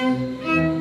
Música